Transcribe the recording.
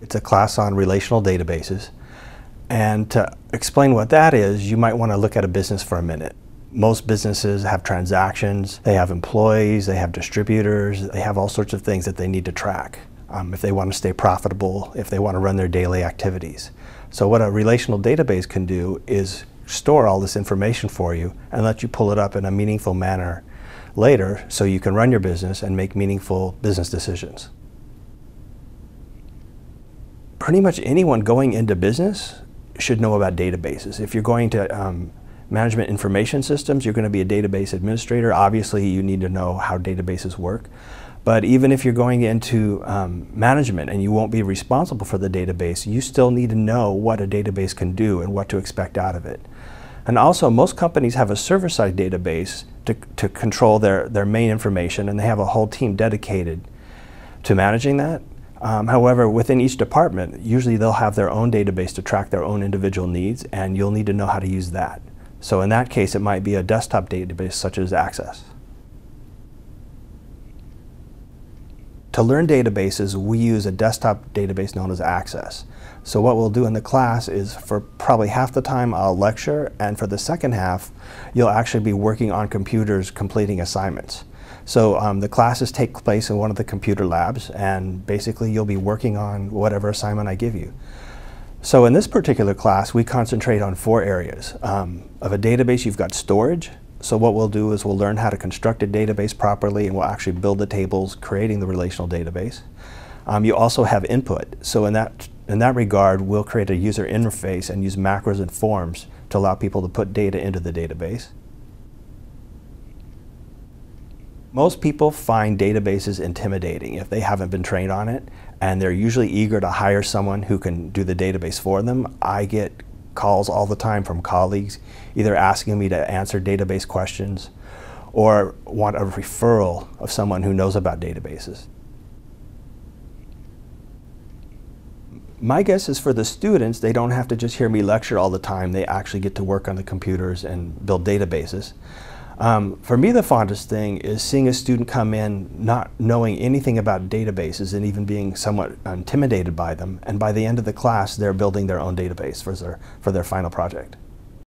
It's a class on relational databases. And to explain what that is, you might want to look at a business for a minute. Most businesses have transactions, they have employees, they have distributors, they have all sorts of things that they need to track um, if they want to stay profitable, if they want to run their daily activities. So what a relational database can do is store all this information for you and let you pull it up in a meaningful manner later so you can run your business and make meaningful business decisions. Pretty much anyone going into business should know about databases. If you're going to um, management information systems, you're going to be a database administrator. Obviously, you need to know how databases work. But even if you're going into um, management and you won't be responsible for the database, you still need to know what a database can do and what to expect out of it. And also, most companies have a server-side database to, to control their, their main information, and they have a whole team dedicated to managing that. Um, however, within each department, usually they'll have their own database to track their own individual needs, and you'll need to know how to use that. So in that case, it might be a desktop database such as Access. To learn databases, we use a desktop database known as Access. So what we'll do in the class is for probably half the time I'll lecture, and for the second half, you'll actually be working on computers completing assignments. So um, the classes take place in one of the computer labs, and basically you'll be working on whatever assignment I give you. So in this particular class, we concentrate on four areas. Um, of a database, you've got storage. So what we'll do is we'll learn how to construct a database properly, and we'll actually build the tables, creating the relational database. Um, you also have input. So in that, in that regard, we'll create a user interface and use macros and forms to allow people to put data into the database. Most people find databases intimidating if they haven't been trained on it, and they're usually eager to hire someone who can do the database for them. I get calls all the time from colleagues either asking me to answer database questions or want a referral of someone who knows about databases. My guess is for the students, they don't have to just hear me lecture all the time. They actually get to work on the computers and build databases. Um, for me, the fondest thing is seeing a student come in not knowing anything about databases and even being somewhat intimidated by them. And by the end of the class, they're building their own database for their, for their final project.